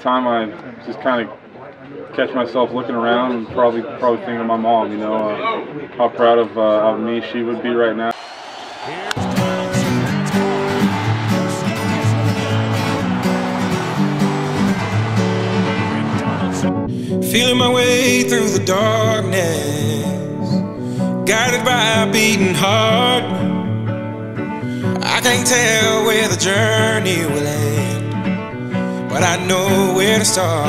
Time I just kind of catch myself looking around and probably probably thinking of my mom. You know, uh, how proud of, uh, of me she would be right now. Feeling my way through the darkness, guided by a beating heart. I can't tell where the journey will end, but I know where to start.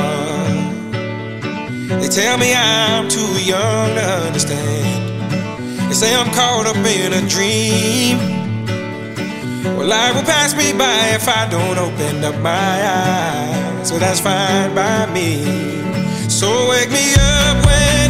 They tell me I'm too young to understand. They say I'm caught up in a dream. Well, life will pass me by if I don't open up my eyes. So that's fine by me. So wake me up when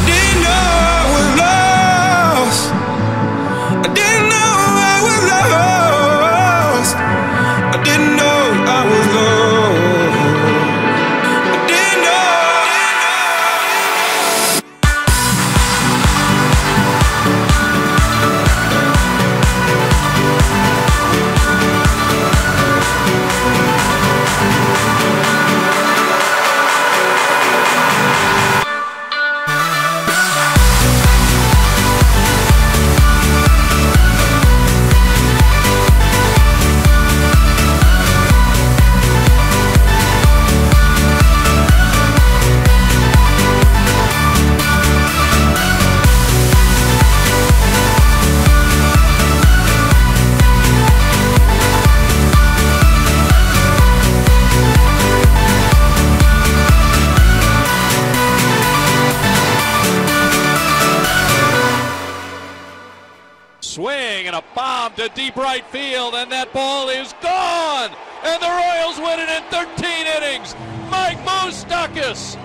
I a bomb to deep right field, and that ball is gone. And the Royals win it in 13 innings. Mike Moustakas